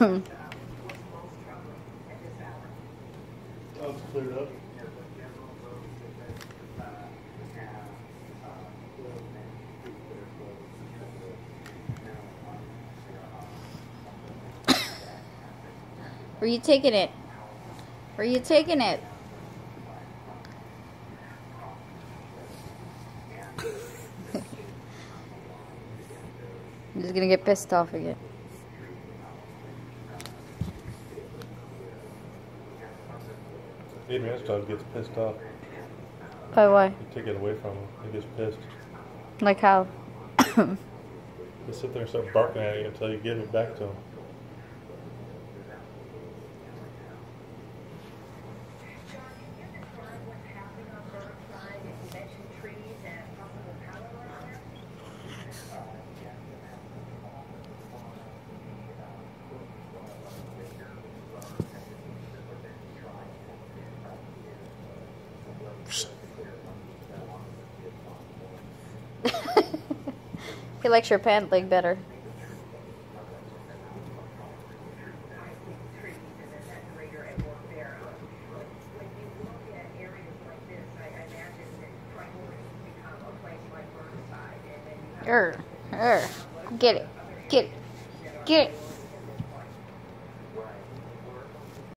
Where you taking it? Where you taking it? I'm just gonna get pissed off again. Adrian's dog gets pissed off. By why? You take it away from him. He gets pissed. Like how? He'll sit there and start barking at you until you give it back to him. He likes your pant leg better. Er, er, get it, get it, get it.